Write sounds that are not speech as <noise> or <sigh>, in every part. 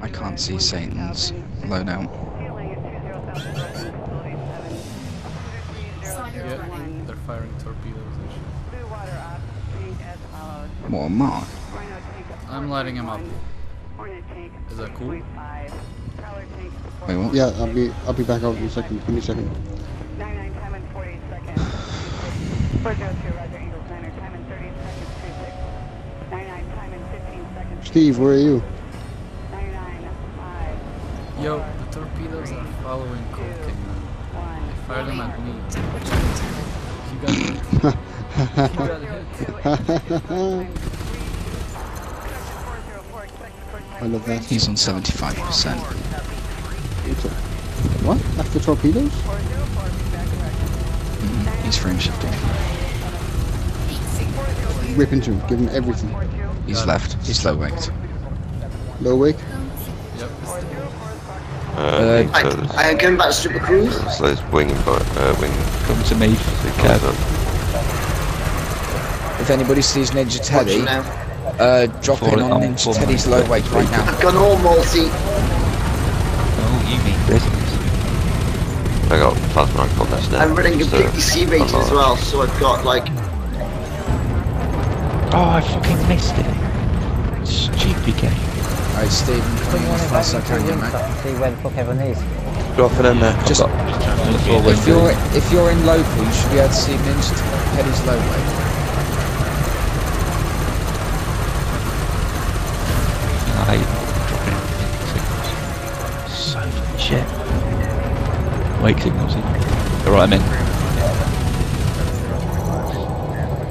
I can't see Satan's loadout. Yeah, they're firing torpedoes. What a mark. I'm lighting him up. Is that cool? Wait, what? Yeah, I'll be I'll be back out in a second. Give me a second. Steve, where are you? Yo, the torpedoes are following Cold King now. They fire them at me. He <laughs> got hit. He got hit. I love that. He's on 75%. It's a- What? After torpedoes? Mhm, He's frame shifting. Rip into him. Give him everything. He's left. He's low waked. Low wake. Yep. Uh, I, so there's, I am going back to Super Cruise. so there's wing and bo- uh, wing. Come to me. So Kev, If anybody sees Ninja Teddy, now. uh, drop in on Ninja fall Teddy's low wake right now. I've gone all multi. Oh, you mean business. I got plasma rifle this now. I'm running so- completely C rated as well, so I've got like Oh, I fucking missed it. Stupid game. Alright, Stephen, come on as fast as I can, mate. See where the fuck everyone is. Dropping in there. Just, if you're if you're in local, you should be able to see Ninja Teddy's low wake. I hate dropping signals. So fucking shit. Wake signals in. Alright, I'm in.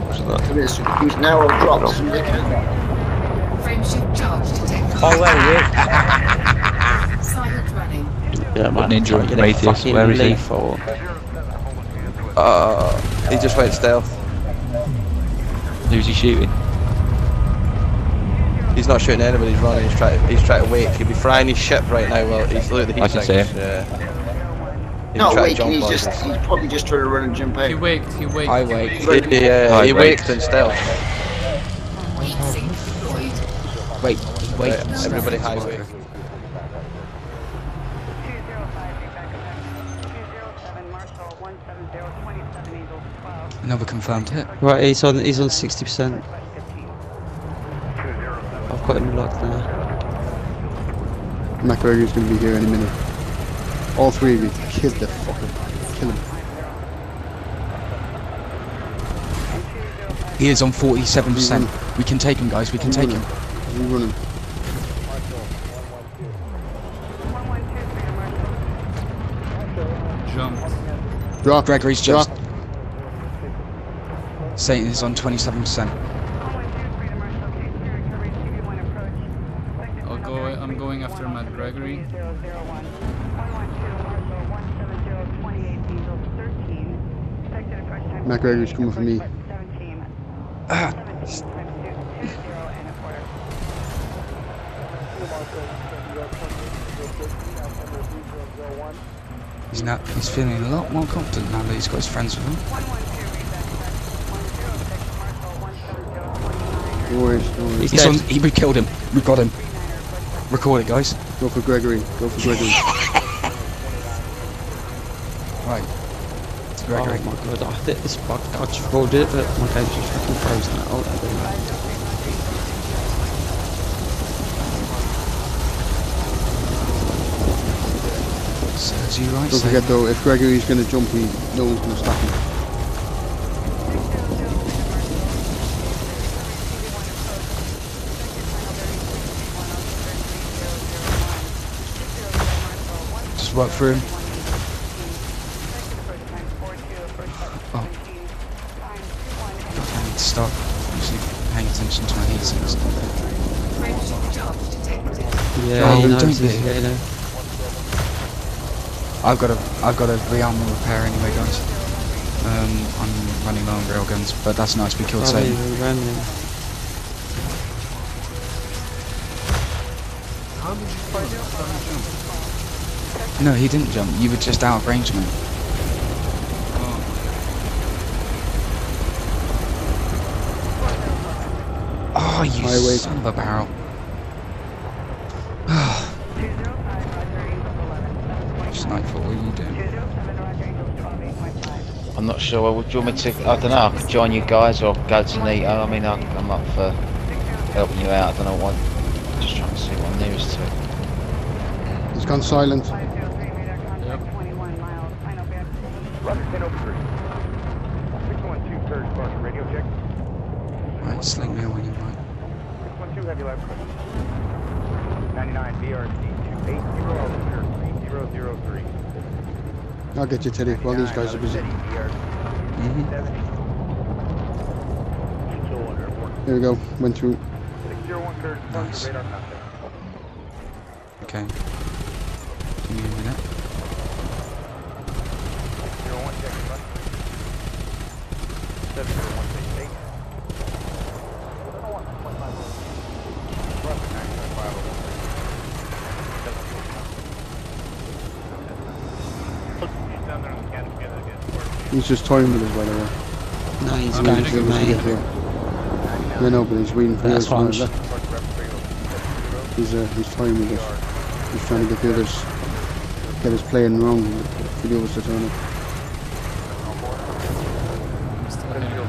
What's that? coming to Super now. I'll drop some dickhead. Frameshift charge detected. Oh, where are you? Silent running. Yeah, What man. ninja Fucking Prometheus, where is he? lethal. Uh, he just went stealth. Who's he shooting? He's not shooting anybody. He's running. He's trying. He's trying to wait. He'll be frying his ship right now. Well, he's look at the heat I can see sinks, him. Yeah. He's Not trying waking, he's on just, he's probably just trying to run and jump out. He out. waked. He waked. I wake. He, yeah, Hi, he wait. waked in stealth. Heat. Wait, wait. Right, everybody high. Another confirmed hit. Right, he's on he's on sixty percent. I've got him locked now. McGregor's gonna be here any minute. All three of you, kill the fucker. Kill him. He is on 47%. We can take him, guys. We can take him. You running. Jumped. Drop. Gregory's Drop. just. Satan is on 27%. I'll go. I'm going after Matt Gregory. McGregor's coming for me. <clears throat> <clears throat> He's now he's feeling a lot more confident now that he's got his friends with him. No worries, no worries. He's on. He, we killed him. We got him. Record it, guys. Go for Gregory. Go for Gregory. <laughs> Right. It's Gregory. Oh my god, I did this bug. I just rolled it, but my game's just fucking frozen. Oh, I don't know. Serves you right. Don't Satan. forget though, if Gregory's gonna jump, he, no one's gonna stop him. Just work through him. Oh. I need to stop actually paying attention to my heat sinks. Frameshift charge detected. Yeah, Oh, he knows don't he's be. getting it. I've got a I've got a rearm and repair anyway, guys. Um, I'm running low on railguns, but that's nice. We killed Satan. he ran him. How did you find out? How did you jump? No, he didn't jump. You were just out of range, mate. Oh. Oh, you Highway. son of a barrel. Nightfall, what are you doing? I'm not sure. Well, do you want me to? I don't know. I could join you guys or go to Nito. I mean, I- I'm up for helping you out. I don't know what. I'm Just trying to see what I'm nearest to. He's gone silent. Yep. Right, sling me when you might. I'll get you, Teddy, while these guys are busy. Mm-hmm. There we go. Went through. Nice. Okay. Give me a minute. He's just toying with us, by the way. No, he's I'm going gonna through go Waiting me. for us to get here. Yeah, no, but he's waiting for That's us. fine. He's uh, he's toying with us. He's trying to get the others, get us playing wrong for the others to turn up. Still here.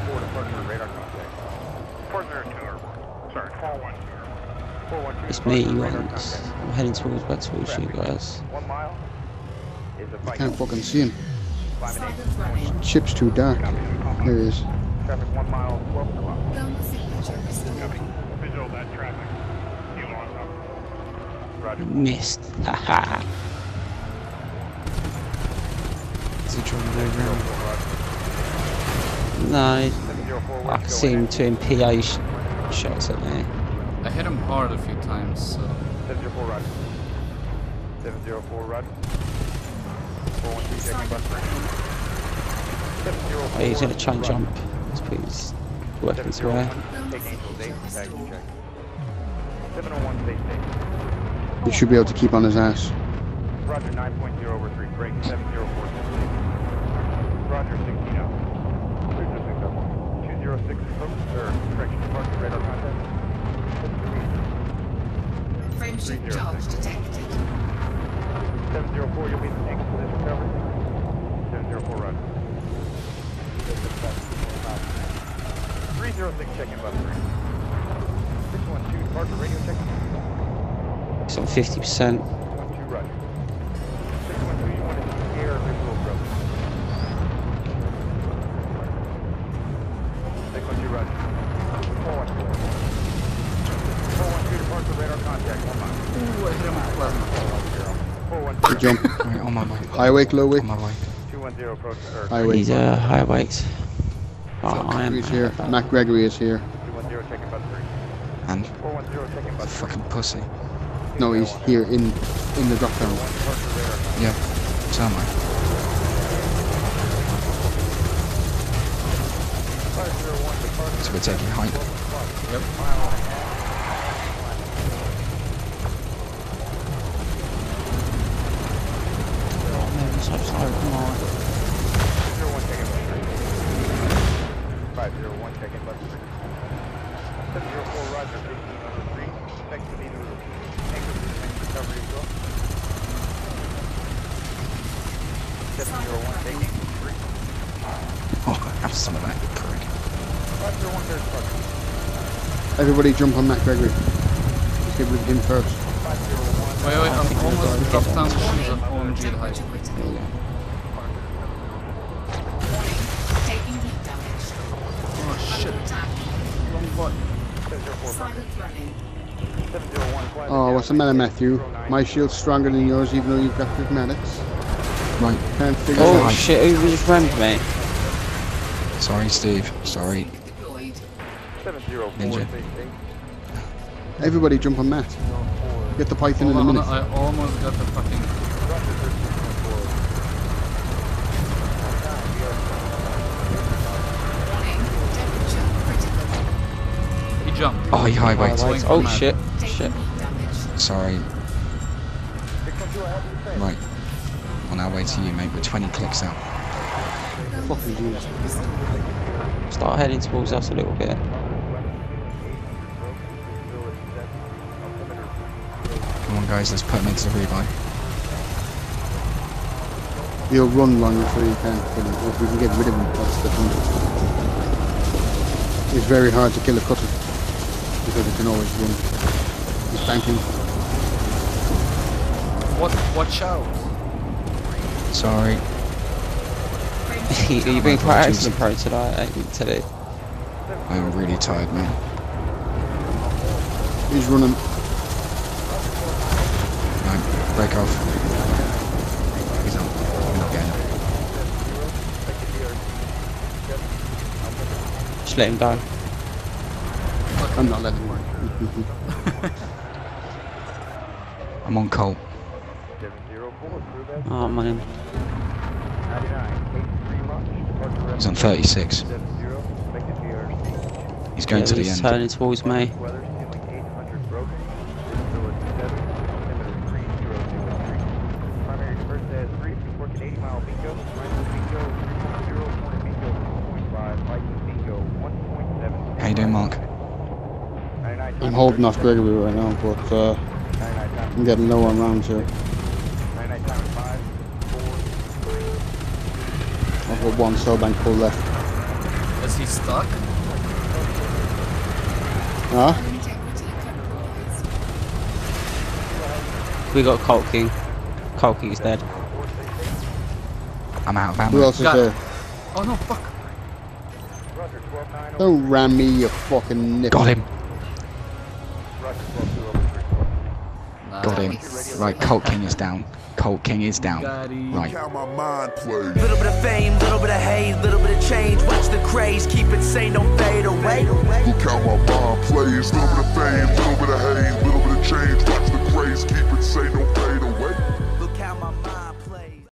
It's me, you want. I'm heading towards back towards you guys. I can't fucking see him. Silent running. Ship's too dark. There he is. Thermal signature restored. Missed. Haha. <laughs> Is he trying to go around? no. I can see him doing PA sh shots at me. I hit him hard a few times, so. 704 Roger. 704 Roger. 413 checking bus. 704 Oh, he's gonna try and jump. Let's put his weapons away. Thermal Take Angel signature Date, tag restored. check. 701 State State. He should be able to keep on his ass. Roger 9.0 over 3, break 704 Roger 16 out. 306 up. 206 approach, or correction, departure radar contact. Frameshift charge detected. 704, you'll be the next position cover. 704 Roger. 306 check-in bus 3. 612 departure radio check. He's on 50%. 612 Roger. 612, you want to see air visual approach. 612 Roger. 412. 412 departure radar contact, one mile. Ooh, I hit him with plasma. 412. Good jump. <laughs> Right, on my way. High wake, low wake. On my way. 210 approach, or High wake. He's uh, high weight. Oh, I am. Gregory's here. Matt Gregory is here. 210 checking bus 3. And 410 checking bus fucking pussy. No, he's here in in the drop down. Yeah. Tell me. So we're taking height. Yep. Oh, man, I'm so sorry. Come on. 01 checking bus 3. 501 checking bus 3. 704 Roger, 15 over 3. Expect to need a anchor to the next recovery as well. 701 taking 3. Oh, have some of that prick. 501 third departure. Everybody jump on Matt Gregory. Let's get rid of him first. Wait, wait, I'm almost dropped down to shoes of OMG the height. temperature critical. Taking heat damage. Oh shit. Under attack. Wrong button. 704 Silent running. 701 flight Oh, what's the matter, Matthew? My shield's stronger than yours, even though you've got prismatics. Right. Can't figure Oh out. shit, who just rammed me? Sorry, Steve. Sorry. Ninja. State State. Everybody jump on Matt. Get the python Hold in a minute. I almost got the fucking. Critical. He jumped. Oh, he high weight. Going for Oh shit. Shit. Sorry. 612, I have you say. Right. On our way to you, mate. We're 20 clicks out. Fucking Jesus. Start heading towards us a little bit. Come on, guys. Let's put him into the rebuy. He'll run longer so you can't kill him. If we can get rid of him, that's the point. It's very hard to kill a cutter because it can always run. He's banking. What? Watch out! Sorry. <laughs> You've been quite accident prone tonight, eh, today? I'm really tired, man. He's running. No, break off. He's not. We're not getting him. Just let him down. I'm not letting him. <laughs> I'm on Colt. Oh man. He's on 36. He's going Yeah, to the he's end. turning towards me. Primary first at 3, report to 80 mile bingo. Rifle bingo 3.0, corner bingo 2.5, license bingo 1.7. How you doing, Mark? I'm holding off Gregory right now, but uh, I'm getting no one rounds here. I've got one cell bank full left. Is he stuck? Huh? We got Colt King. Colt King's dead. I'm out of ammo. Who else is Got- there? Oh no, fuck! Don't ram me, you fucking nip. Got him. Got him. Right, Colt King is down. Colt King is down. Right. Little bit of fame, little bit of hate, little bit of change. Watch the craze, keep it sane, don't fade away. Look how my mind plays. Little bit of fame, little bit of hate, little bit of change. Watch the